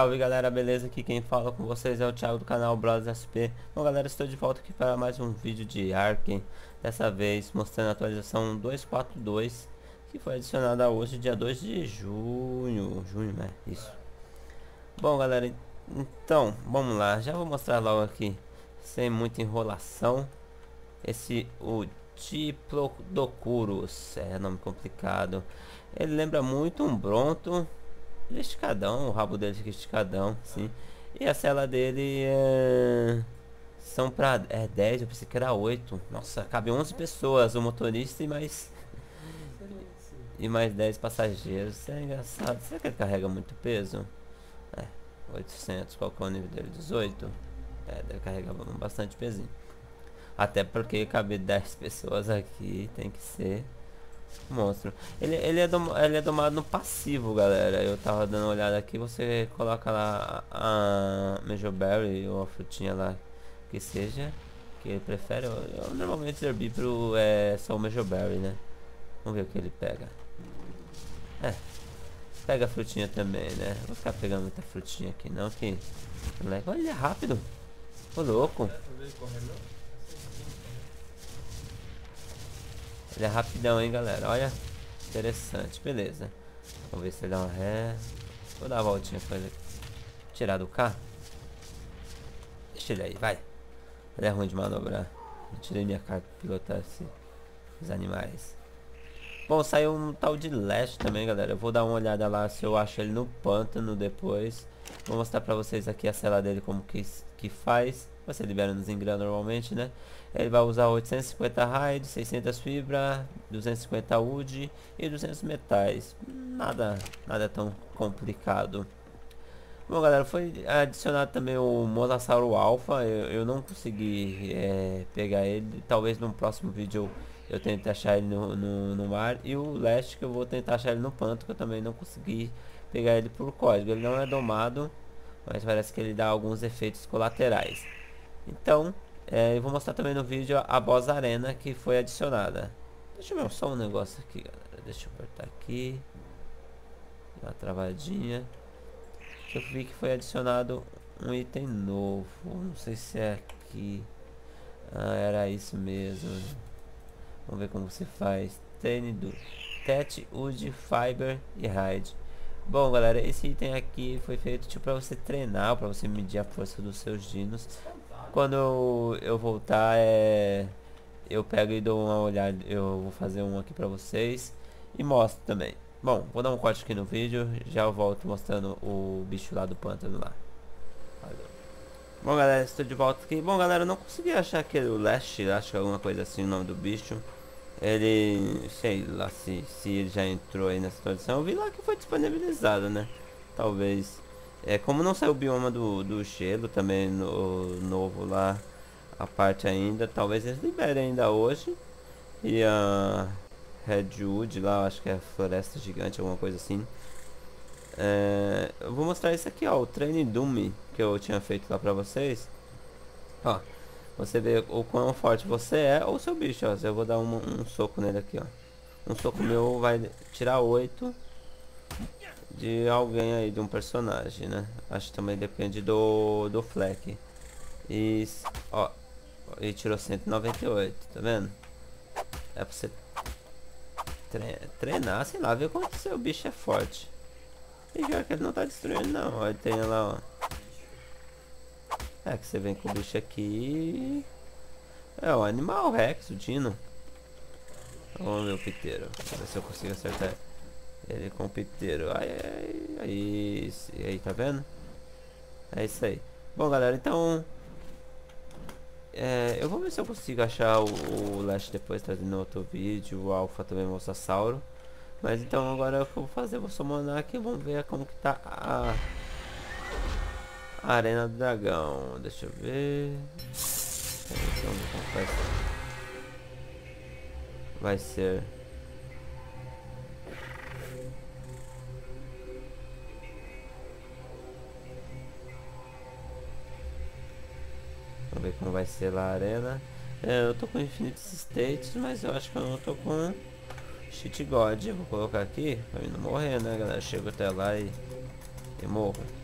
Salve galera, beleza? Aqui quem fala com vocês é o Thiago do canal Brothers SP Bom galera, estou de volta aqui para mais um vídeo de Arken Dessa vez mostrando a atualização 242 Que foi adicionada hoje, dia 2 de junho. Junho, né? Isso. Bom galera, então, vamos lá. Já vou mostrar logo aqui Sem muita enrolação Esse, o Diplodocurus É nome complicado. Ele lembra muito um Bronto esticadão, o rabo dele fica esticadão, sim. E a cela dele é... São pra... É 10, eu pensei que era 8. Nossa, cabe 11 pessoas, o motorista e mais... E mais 10 passageiros. Isso é engraçado. Será que ele carrega muito peso? É, 800. Qual que é o nível dele? 18? É, deve carregar bastante pezinho. Até porque cabe 10 pessoas aqui, tem que ser Monstro. Ele, ele, é dom, ele é domado no passivo, galera. Eu tava dando uma olhada aqui. Você coloca lá a Mejoberry ou a frutinha lá que seja. Que ele prefere. Eu, eu normalmente herbívoro é só o Mejoberry, né? Vamos ver o que ele pega. É. Pega a frutinha também, né? Vou ficar pegando muita frutinha aqui não, que... Olha, ele é rápido. Ô louco. Ele é rapidão, hein, galera. Olha. Interessante. Beleza. Vamos ver se ele dá uma ré. Vou dar uma voltinha com ele. Tirar do carro. Deixa ele aí, vai. Ele é ruim de manobrar. Tirei minha carta pra pilotar esse, animais. Bom, saiu um tal de Leste também, galera. Eu vou dar uma olhada lá se eu acho ele no pântano depois. Vou mostrar pra vocês aqui a cela dele como que, que faz. Você libera nos engrãs normalmente, né? Ele vai usar 850 raid, 600 fibra, 250 wood e 200 metais. Nada, nada tão complicado. Bom galera, foi adicionado também o Mosasauro Alpha, eu, eu não consegui é, pegar ele, talvez no próximo vídeo eu, eu tente achar ele no, no, no, mar. E o Leste que eu vou tentar achar ele no panto, que eu também não consegui pegar ele por código. Ele não é domado, mas parece que ele dá alguns efeitos colaterais. Então, é, eu vou mostrar também no vídeo a boss arena que foi adicionada. Deixa eu ver só um negócio aqui, galera. Deixa eu apertar aqui. Uma travadinha. Eu vi que foi adicionado um item novo. Não sei se é aqui. Ah, era isso mesmo. Vamos ver como se faz. Treine do Wood, Fiber e Hide. Bom, galera, esse item aqui foi feito tipo para você treinar, para você medir a força dos seus dinos. Quando eu, eu voltar, é, eu pego e dou uma olhada. Eu vou fazer um aqui pra vocês e mostro também. Bom, vou dar um corte aqui no vídeo. Já eu volto mostrando o bicho lá do pântano lá. Valeu. Bom, galera, estou de volta aqui. Bom, galera, eu não consegui achar aquele Lash, acho que é alguma coisa assim o nome do bicho. Ele, sei lá se, se ele já entrou aí nessa atualização. Eu vi lá que foi disponibilizado, né? Talvez é, como não saiu o bioma do, do gelo também no novo lá, a parte ainda, talvez eles liberem ainda hoje. E a Redwood lá, acho que é Floresta Gigante, alguma coisa assim. É, eu vou mostrar isso aqui, ó, o Train Doom que eu tinha feito lá pra vocês. Ó, você vê o quão forte você é ou seu bicho, ó. Eu vou dar um, um soco nele aqui, ó. Um soco meu vai tirar 8 de alguém aí, de um personagem, né? Acho que também depende do, do Fleck. E, ó, ele tirou 198, tá vendo? É pra você treinar, sei lá, ver quanto seu bicho é forte. E pior que ele não tá destruindo não, ó, ele tem lá, ó. É que você vem com o bicho aqui É o animal Rex, o Dino. Vamos ver o piteiro. ver se eu consigo acertar. Ele com o piteiro. Aí, aí, aí, tá vendo? É isso aí. Bom, galera, então... É, eu vou ver se eu consigo achar o, o Last depois trazendo outro vídeo, o Alpha também, o Mosasauro. Mas então agora eu vou fazer, vou summonar aqui, vamos ver como que tá a Arena do Dragão. Deixa eu ver. Vai ser... Vamos ver como vai ser lá a arena. É, eu tô com Infinite States, mas eu acho que eu não tô com Cheat God. Vou colocar aqui pra mim não morrer, né, galera? Chego até lá e, e morro.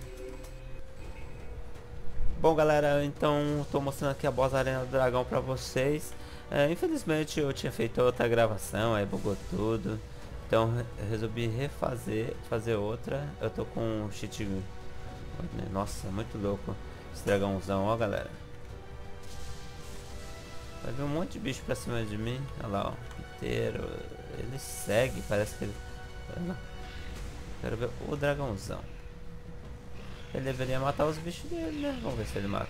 Bom galera, então estou mostrando aqui a boss Arena do Dragão para vocês. É, infelizmente eu tinha feito outra gravação, aí bugou tudo. Então resolvi refazer, fazer outra. Eu tô com um cheat... Nossa, muito louco esse dragãozão, ó galera. Vai vir um monte de bicho pra cima de mim. Olha lá, ó. Inteiro. Ele segue, parece que ele... Quero ver o dragãozão. Ele deveria matar os bichos dele, né? Vamos ver se ele mata.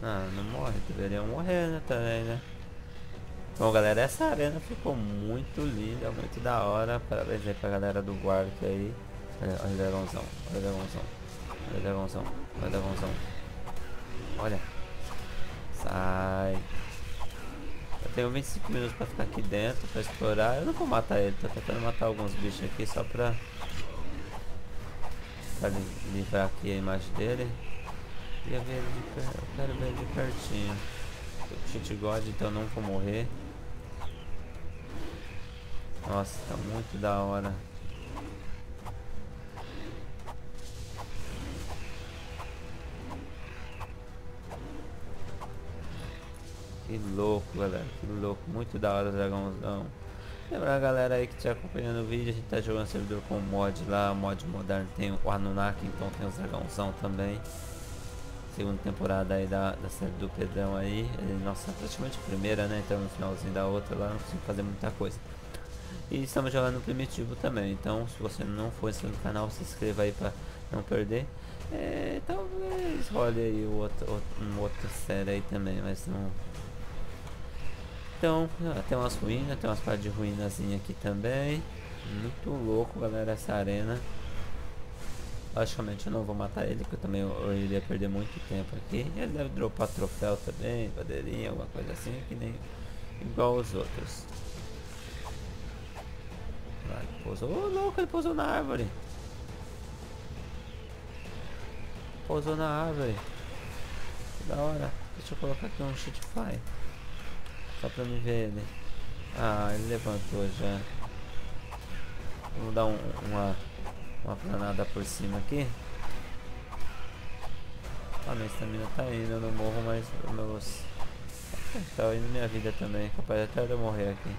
Não, não morre. Deveria morrer, né? Também, né? Bom, galera, essa arena ficou muito linda, muito da hora. Parabéns aí pra galera do Guarda aí. Olha, olha o dragãozão, olha o dragãozão, olha o dragãozão, olha o dragãozão. Olha. Sai. Eu tenho 25 minutos pra ficar aqui dentro, pra explorar. Eu não vou matar ele, tô tentando matar alguns bichos aqui só pra... Pra livrar aqui a imagem dele. Queria ver de per... Eu quero ver de pertinho. Cheat God, então não vou morrer. Nossa, tá muito da hora. Que louco, galera. Que louco. Muito da hora o dragãozão. Lembra a galera aí que está acompanhando o vídeo, a gente tá jogando servidor com mod lá, mod moderno, tem o Anunnaki, então tem os dragãozão também. Segunda temporada aí da, da série do Pedrão aí, nossa, praticamente primeira, né, então no finalzinho da outra lá, não consigo fazer muita coisa. E estamos jogando Primitivo também, então se você não for inscrito no canal, se inscreva aí pra não perder. É, talvez role aí o outro, um outra série aí também, mas não então, tem umas ruínas, tem umas partes de ruínazinha aqui também. Muito louco, galera, essa arena. Logicamente eu não vou matar ele, porque eu também eu iria perder muito tempo aqui. Ele deve dropar troféu também, bandeirinha, alguma coisa assim, que nem igual os outros. Ah, ele pousou, oh, louco, ele pousou na árvore. Pousou na árvore. Que da hora. Deixa eu colocar aqui um fire. Só pra me ver ele. Ah, ele levantou já. Vamos dar um, uma, uma planada por cima aqui. Ah, minha estamina tá indo, eu não morro, mas o meus... Tá indo minha vida também, capaz até de eu morrer aqui.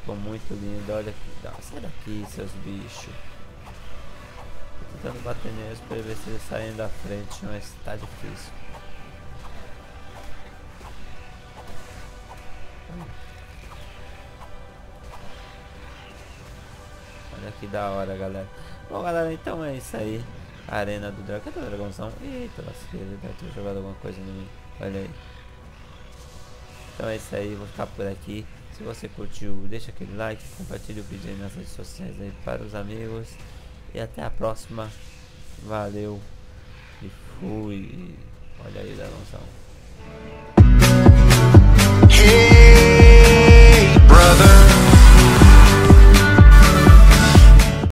Ficou muito lindo, olha aqui. Dá, sai daqui, seus bichos. Tô tentando bater neles pra ver se eles saem da frente, mas tá difícil. Olha que da hora, galera. Bom, galera, então é isso aí. Arena do Dragão. Cadê o dragãozão? Eita, ele deve ter jogado alguma coisa em mim. Olha aí. Então é isso aí, vou ficar por aqui. Se você curtiu, deixa aquele like, compartilhe o vídeo nas redes sociais aí para os amigos. E até a próxima. Valeu. E fui. Olha aí, dragãozão.